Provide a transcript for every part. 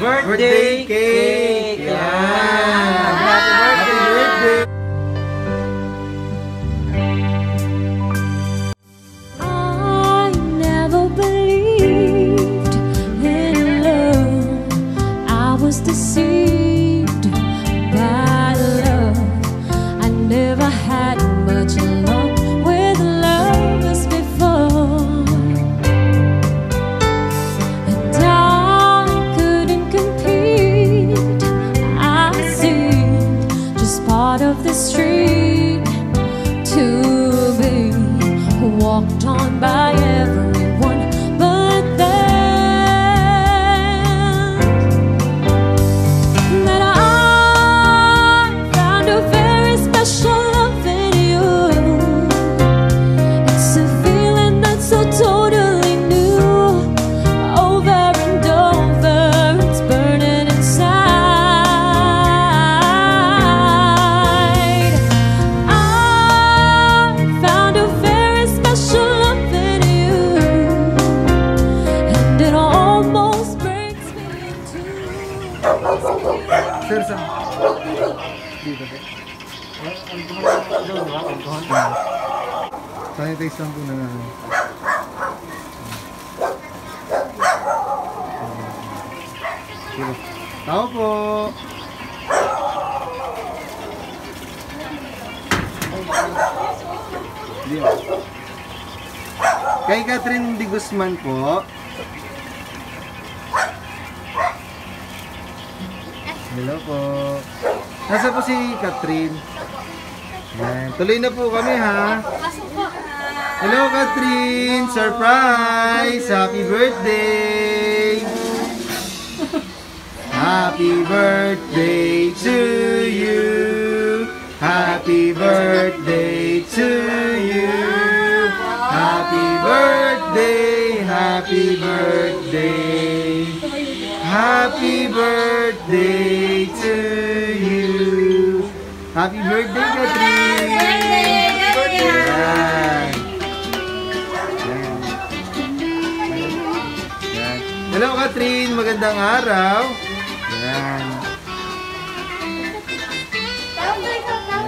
Birthday cake! Sir, saan? Dito, sir. Sanitize lang po na namin. Tao po! Kay Catherine Di Guzman po. Hello po. Nasa po si Catherine? Yan. Tuloy na po kami ha. Hello Catherine! Surprise! Happy birthday! Happy birthday to you! Happy birthday to you! Happy birthday! Happy birthday! Happy birthday to you! Happy birthday, Catherine! Yan. Yan. Yan. Hello, Catherine! Magandang araw! Yan.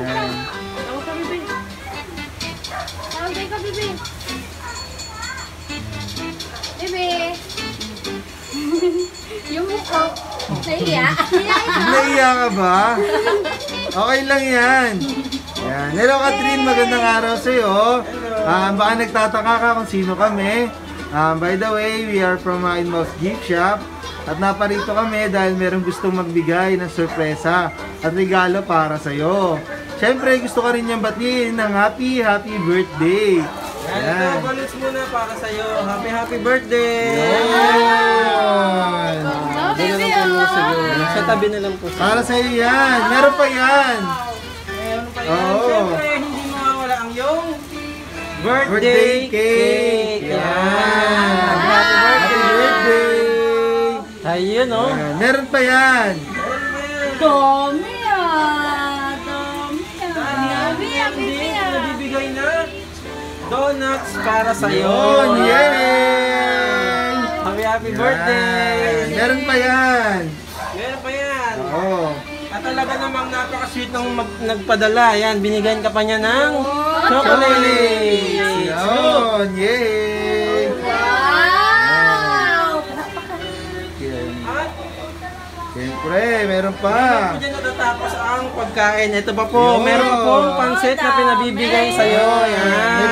Yan. Bebe. Yung mukha. Nahiya. Naiya ka ba? Okay lang yan. Yan. Hello, Catherine. Magandang araw sa iyo. baka nagtataka ka kung sino kami. Um, by the way, we are from uh, Inmouse Gift Shop. At naparito kami dahil merong gustong magbigay ng sorpresa at regalo para sa iyo. Siyempre, gusto ka rin niyang batiin ng happy, happy birthday. Yan, Yan. balloons muna para sa'yo. Happy, happy birthday! Yan. Doon na lang po siguro. Sa tabi na lang po siguro. Para sa iyo yan. Meron pa yan. Meron pa yan. Oo. Siyempre, hindi mawawala ang yung birthday, Birthday cake. Yan. Happy Happy birthday. birthday. Ayun, oh. Yan. Meron pa yan. Dami donuts para sa'yo. Yun. Yay! Happy, happy Yan. birthday. Meron pa yan. Meron pa yan. Oo. At talaga namang napaka-sweet ng mag- nagpadala. Yan, binigyan ka pa niya ng chocolate. Yun. Yay! Wow. Siyempre, meron pa. Hindi po dyan natatapos ang pagkain. Ito pa po, Yun. meron pong pansit na pinabibigay sa'yo. Yan. May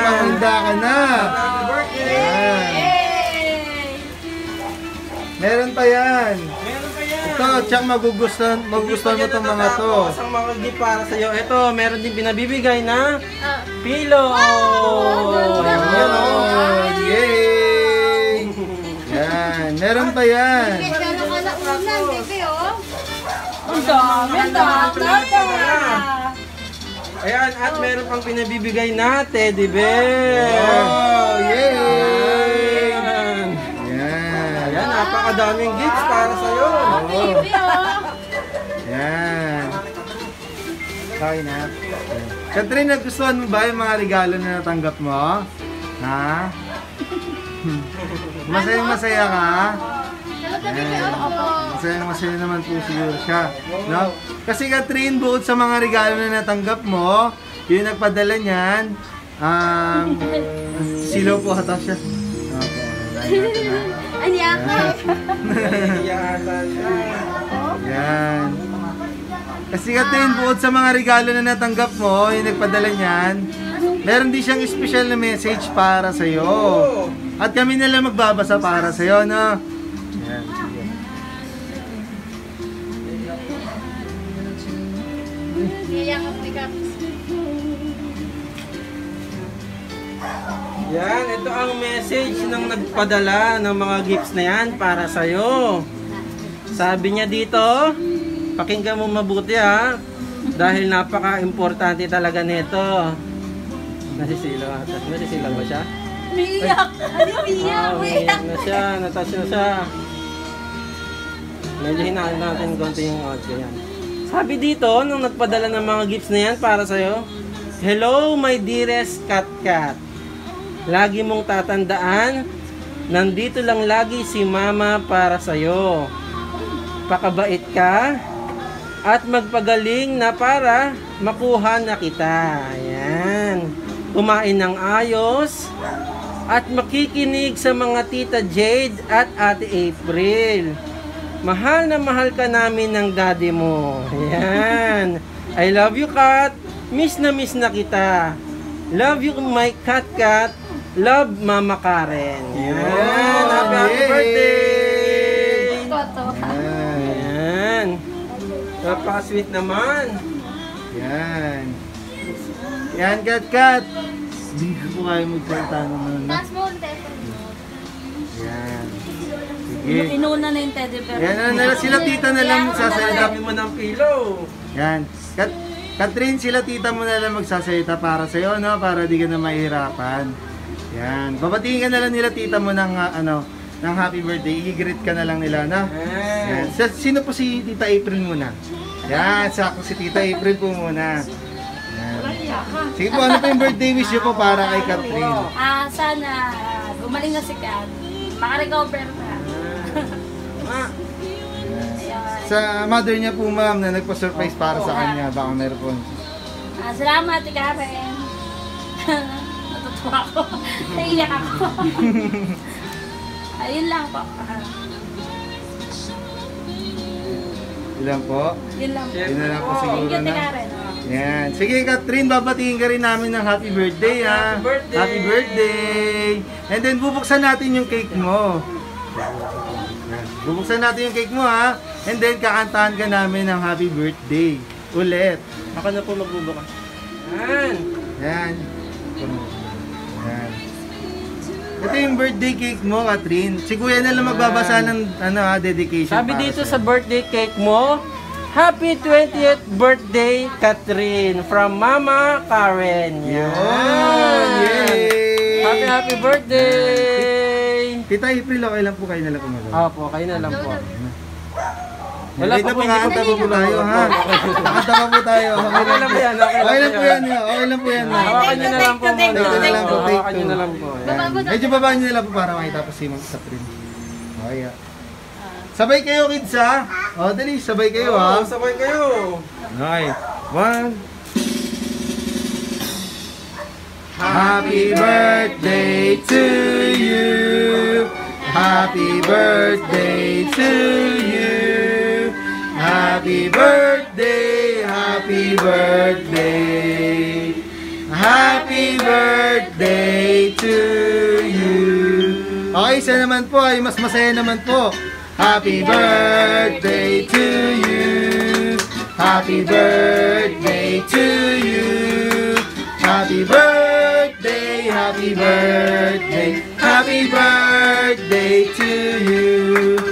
tsak magugustuhan, magugustuhan mo itong mga to. Ang mga gift para sa'yo. Ito, meron din pinabibigay na pillow. ganda. Yan, oh. Yun. Yay! Yan. Meron pa yan. Meron ka na ulan, bebe oh. Ang dami, ang dami. Ayan, at meron pang pinabibigay na teddy bear. Oh, yay! Ayan. Ayan, napakadaming gifts para sa'yo. Oh. Yan. Okay na. Catherine, nagustuhan mo ba yung mga regalo na natanggap mo? Ha? Masayang masaya ka? Bebe, opo. Masaya naman po siguro siya. No? Kasi Catherine, bukod sa mga regalo na natanggap mo, yung nagpadala niyan, um, silaw po hata siya. Okay, Yata siya. Yan. Kasi Catherine, bukod sa mga regalo na natanggap mo, yung nagpadala niyan, meron din siyang special na message para sa'yo. At kami na lang magbabasa para sa'yo, no? Yan. Niyak ako Yan, ito ang message ng nagpadala ng mga gifts na yan para sa'yo. Sabi niya dito, pakinggan mo mabuti ha, dahil napaka-importante talaga nito. Nasisilaw ata. Nasisilaw ba siya? Umiiyak. Ano umiiyak? Ah, Umiiyak. na siya, natas na siya. Medyo hinaan natin konti yung audio yan. Sabi dito, nung nagpadala ng mga gifts na yan para sa'yo, Hello, my dearest Kat Kat. Lagi mong tatandaan, nandito lang lagi si Mama para sa'yo. Pakabait ka at magpagaling na para makuha na kita. Ayan. Kumain ng ayos at makikinig sa mga tita Jade at ate April. Mahal na mahal ka namin ng daddy mo. Ayan. I love you, Kat. Miss na miss na kita. Love you, my cat cat. Love, Mama Karen. Ayan. Happy, happy Yay! birthday! Yan. Napaka-sweet naman. Yan. Yan, Kat Kat. Hindi na po kayo magsalita naman. na. Taas mo ang mo. Yan. Sige. Inuna na yung teddy bear. Yan na, na sila tita na lang magsasalita. Mo ng pillow. Yan. Kat Katrin, sila tita mo na lang magsasalita para sa'yo, no? Para di ka na mahirapan. Yan. Babatiin ka na lang nila tita mo ng, ah, ano, ng happy birthday. I-greet ka na lang nila, no? Yan. Sa, sino po si Tita April muna? Yan, sakto si Tita April po muna. Yan. Sige po, ano po yung birthday wish niyo po para kay Catherine? Ah, sana gumaling na si Kat. Makarecover na. Ah, Ayan. Sa mother niya po ma'am na nagpa-surprise para sa kanya, baka meron po. Ah, salamat, Karen. Natutuwa ako. Naiyak ako. Ayun lang po. Ilan po? yun lang po. Yun na lang po siguro Thank you, na. Karen. Ah. Yan. Sige Catherine, babatiin ka rin namin ng happy birthday ha. Happy birthday. Happy birthday. And then bubuksan natin yung cake mo. Yan. Bubuksan natin yung cake mo ha. And then kakantahan ka namin ng happy birthday. Ulit. ako na po magbubukas. Ayan. Yan. Yan. Ito yung birthday cake mo, Catherine. Si Kuya na lang magbabasa ng ano, ha, dedication Sabi para dito sa birthday cake mo, Happy 20th birthday, Catherine, from Mama Karen. Yan. Yay! Happy, happy birthday! Tita April, okay lang po kayo na lang kumagawa. Opo, kayo na lang po. Wala pa po, po, kakanta pa po tayo, ha? Pa po tayo. Okay lang po yan. Okay lang lang po po yan, okay lang po yan. ha? Hawakan nyo na lang po muna. thank you, thank you. Hawakan nyo na lang po. Medyo babaan nyo na lang po para makita po si Ma'am Catherine. Okay, ha? Sabay kayo, kids, ha? O, dali, sabay kayo, ha? Sabay kayo. Okay. One. Happy birthday to you. Happy birthday to you. Happy birthday, happy birthday. Happy birthday to you. Okay, isa naman po ay mas masaya naman po. Happy birthday to you. Happy birthday to you. Happy birthday, happy birthday, happy birthday to you.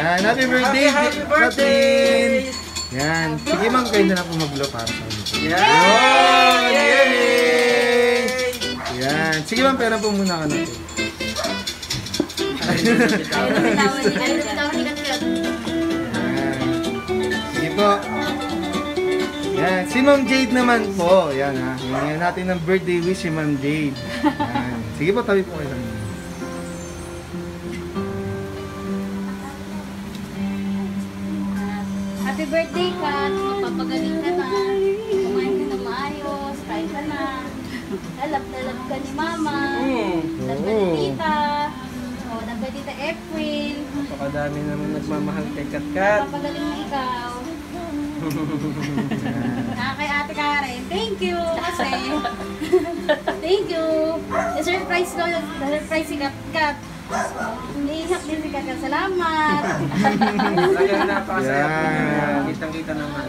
Yan, happy birthday, Happy, happy birthday! Yan, sige ma'am, kayo na lang po para sa amin. Yan! Yay! Yan, sige ma'am, pera po muna ka. Yan. Sige po. Yan. Si Ma'am Jade naman po. Yan ha. Hingyan natin ng birthday wish si Ma'am Jade. Yan. Sige po, tabi po kayo lang. Birthday, Kat. Magpapagaling ka na. Kumain ka na maayos. Kain ka na. Lalab na ka ni Mama. Hmm. Love ka ni Tita. O, love ka Tita April. Napakadami naman nagmamahal kay Katkat. Magpapagaling na ikaw. Ah, kay Ate Karen, thank you. Kasi, thank you. Na-surprise ko, na-surprise si Kat Kat. Naiyak din si Kat Kat. Salamat. Talagang napakasaya po Yan. niya. Kitang-kita naman.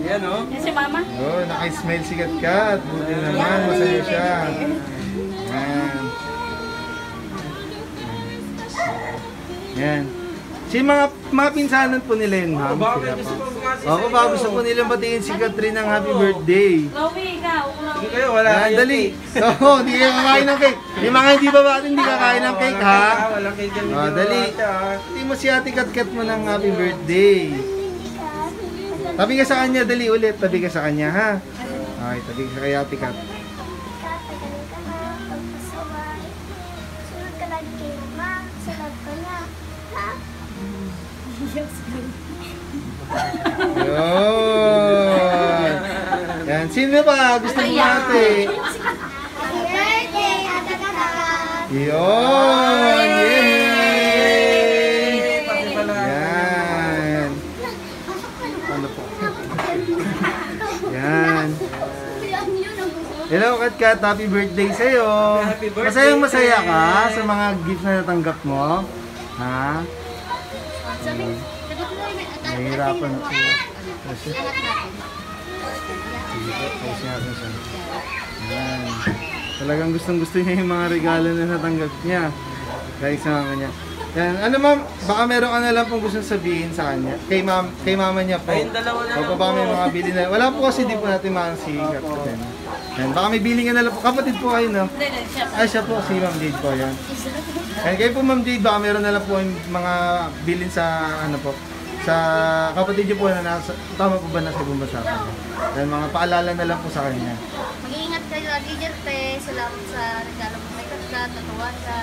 Ayan oh. Yan si Mama. Oh, naka-smile si Katkat. Buti naman, masaya siya. Yan. Yan. Si mga mga pinsanan po nila yun, ma'am. Baka gusto ko bumasi Oo, baka gusto po nilang batiin si Catherine ng happy birthday. Chloe, ikaw. Sige kayo, wala kayong dali. Oo, hindi kayo kakain ng cake. Yung mga hindi ba bakit hindi kakain ng cake, ha? Walang cake yan. Oh, dali. Hindi mo si ate Katkat mo ng happy birthday. Tabi ka sa kanya, dali ulit. Tabi ka sa kanya, ha? Okay, tabi ka kay ate Kat. Yun. Yan. Sino pa? Gusto mo ate? Yun. Yay! Yan. Ano po? Yan. Hello, Kat Kat. Happy birthday sa'yo. Masayang masaya ka sa mga gifts na natanggap mo. Ha? Ko na Nahihirapan ako. Kasi, po, ayos natin siya. Yan. Talagang gustong gusto niya yung mga regalo na natanggap niya. Kahit sa mama niya. Yan. Ano ma'am, baka meron ka na lang pong gustong sabihin sa kanya. Kay, ma'am, kay mama niya po. Ay, yung dalawa na lang baka may po. mga bili na. Wala po kasi di po natin makasi kapatid. Yan. Baka may bili ka na lang po. Kapatid po kayo no? Hindi, hindi, siya. Ay, siya po, si Ma'am Jade po, yan. Yan, kayo po Ma'am Jade, baka meron na lang po yung mga bilin sa, ano po, sa kapatid niyo po na nasa, tama po ba nasa po? Yan, mga paalala na lang po sa kanya. Mag-iingat kayo lagi dyan, te. Salamat sa regalo mo kay Katkat. Natuwa ka.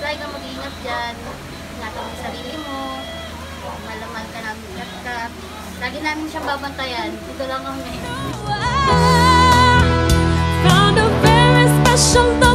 Lagi kang mag-iingat dyan. Ingatan mo sarili mo. Malaman ka namin Katkat. Lagi namin siyang babantayan. Ito lang kami. Found a very special love